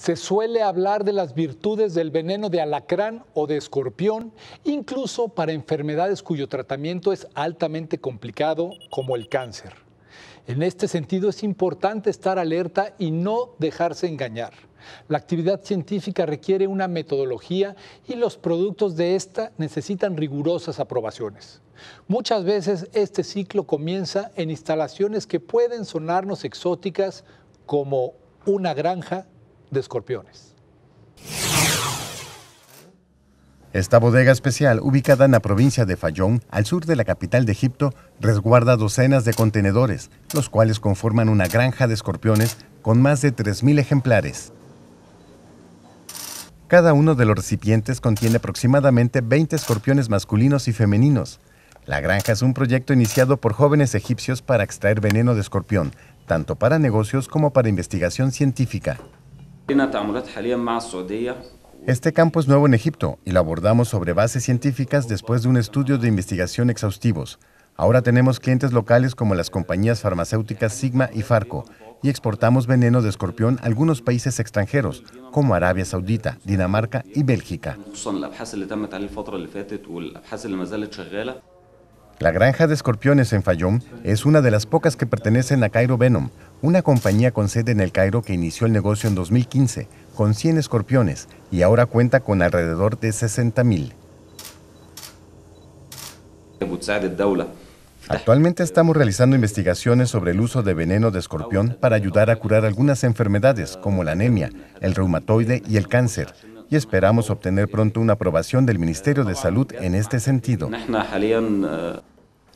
Se suele hablar de las virtudes del veneno de alacrán o de escorpión, incluso para enfermedades cuyo tratamiento es altamente complicado, como el cáncer. En este sentido es importante estar alerta y no dejarse engañar. La actividad científica requiere una metodología y los productos de esta necesitan rigurosas aprobaciones. Muchas veces este ciclo comienza en instalaciones que pueden sonarnos exóticas como una granja de escorpiones. Esta bodega especial, ubicada en la provincia de Fayón, al sur de la capital de Egipto, resguarda docenas de contenedores, los cuales conforman una granja de escorpiones con más de 3.000 ejemplares. Cada uno de los recipientes contiene aproximadamente 20 escorpiones masculinos y femeninos. La granja es un proyecto iniciado por jóvenes egipcios para extraer veneno de escorpión, tanto para negocios como para investigación científica. Este campo es nuevo en Egipto y lo abordamos sobre bases científicas después de un estudio de investigación exhaustivos. Ahora tenemos clientes locales como las compañías farmacéuticas Sigma y Farco y exportamos veneno de escorpión a algunos países extranjeros como Arabia Saudita, Dinamarca y Bélgica. La granja de escorpiones en Fayón es una de las pocas que pertenecen a Cairo Venom, una compañía con sede en el Cairo que inició el negocio en 2015 con 100 escorpiones y ahora cuenta con alrededor de 60 mil. Actualmente estamos realizando investigaciones sobre el uso de veneno de escorpión para ayudar a curar algunas enfermedades como la anemia, el reumatoide y el cáncer, y esperamos obtener pronto una aprobación del Ministerio de Salud en este sentido.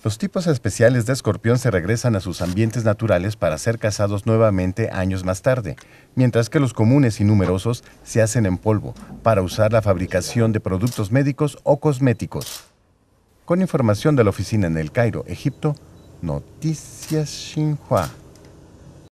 Los tipos especiales de escorpión se regresan a sus ambientes naturales para ser cazados nuevamente años más tarde, mientras que los comunes y numerosos se hacen en polvo para usar la fabricación de productos médicos o cosméticos. Con información de la oficina en El Cairo, Egipto, Noticias Xinhua.